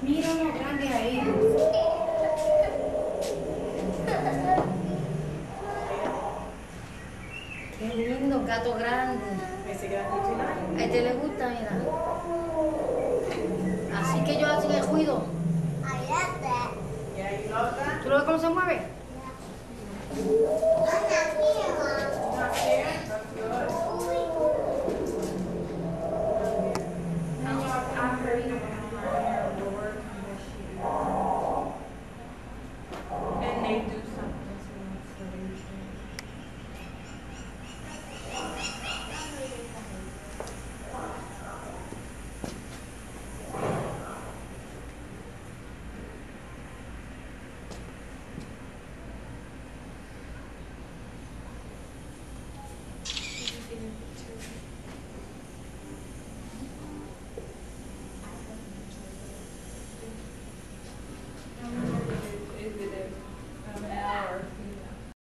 Mira una grande ahí. Qué lindo, gato grande. A este le gusta, mira. Así que yo así el cuido. Allá está. ¿Tú lo ves cómo se mueve?